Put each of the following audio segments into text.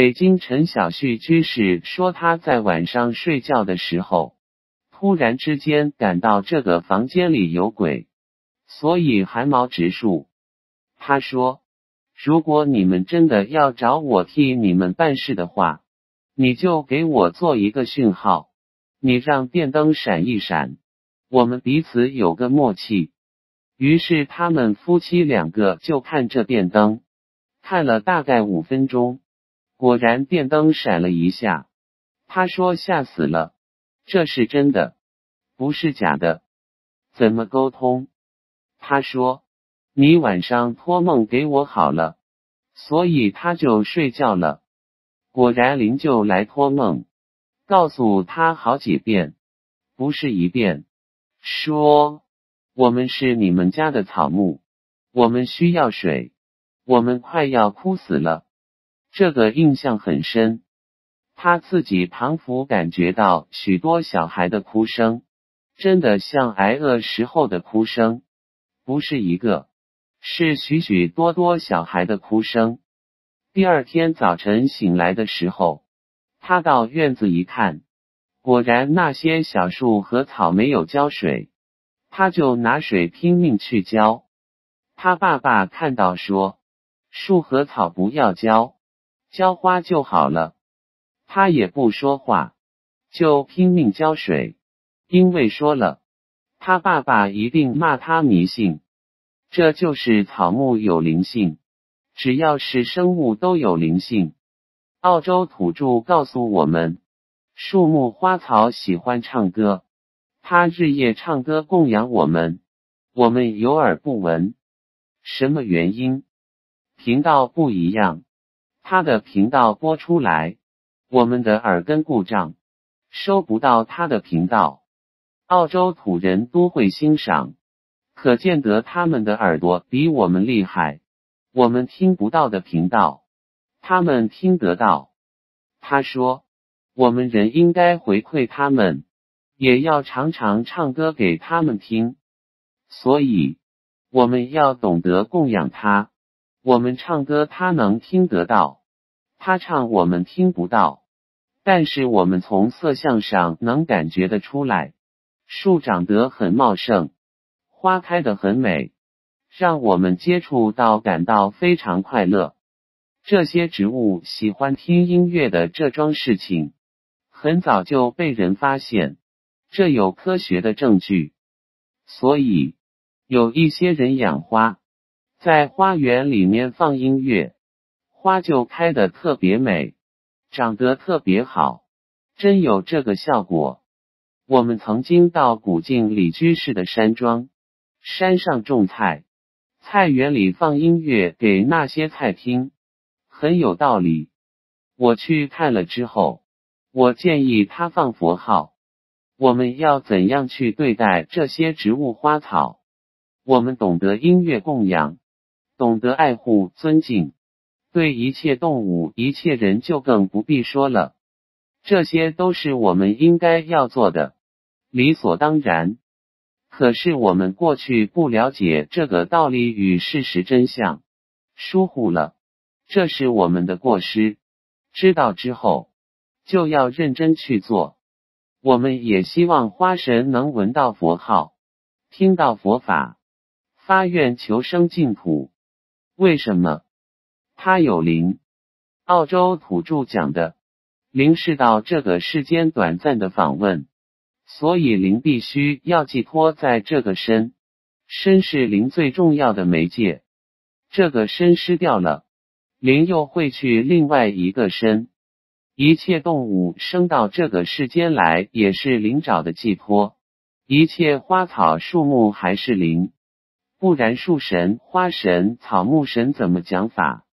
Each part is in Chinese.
北京陈小旭居士说，他在晚上睡觉的时候，突然之间感到这个房间里有鬼，所以汗毛直竖。他说：“如果你们真的要找我替你们办事的话，你就给我做一个讯号，你让电灯闪一闪，我们彼此有个默契。”于是他们夫妻两个就看着电灯，看了大概五分钟。果然，电灯闪了一下。他说：“吓死了，这是真的，不是假的。怎么沟通？”他说：“你晚上托梦给我好了。”所以他就睡觉了。果然，灵就来托梦，告诉他好几遍，不是一遍，说：“我们是你们家的草木，我们需要水，我们快要枯死了。”这个印象很深，他自己彷佛感觉到许多小孩的哭声，真的像挨饿时候的哭声，不是一个，是许许多多小孩的哭声。第二天早晨醒来的时候，他到院子一看，果然那些小树和草没有浇水，他就拿水拼命去浇。他爸爸看到说：“树和草不要浇。”浇花就好了，他也不说话，就拼命浇水。因为说了，他爸爸一定骂他迷信。这就是草木有灵性，只要是生物都有灵性。澳洲土著告诉我们，树木花草喜欢唱歌，它日夜唱歌供养我们，我们有耳不闻。什么原因？频道不一样。他的频道播出来，我们的耳根故障，收不到他的频道。澳洲土人都会欣赏，可见得他们的耳朵比我们厉害。我们听不到的频道，他们听得到。他说，我们人应该回馈他们，也要常常唱歌给他们听。所以，我们要懂得供养他。我们唱歌，他能听得到。他唱我们听不到，但是我们从色相上能感觉得出来。树长得很茂盛，花开得很美，让我们接触到感到非常快乐。这些植物喜欢听音乐的这桩事情，很早就被人发现，这有科学的证据。所以有一些人养花，在花园里面放音乐。花就开得特别美，长得特别好，真有这个效果。我们曾经到古晋李居士的山庄，山上种菜，菜园里放音乐给那些菜听，很有道理。我去看了之后，我建议他放佛号。我们要怎样去对待这些植物花草？我们懂得音乐供养，懂得爱护尊敬。对一切动物、一切人就更不必说了，这些都是我们应该要做的，理所当然。可是我们过去不了解这个道理与事实真相，疏忽了，这是我们的过失。知道之后，就要认真去做。我们也希望花神能闻到佛号，听到佛法，发愿求生净土。为什么？他有灵，澳洲土著讲的灵是到这个世间短暂的访问，所以灵必须要寄托在这个身，身是灵最重要的媒介。这个身失掉了，灵又会去另外一个身。一切动物生到这个世间来，也是灵找的寄托。一切花草树木还是灵，不然树神、花神、草木神怎么讲法？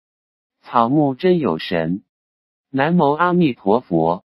草木真有神，南无阿弥陀佛。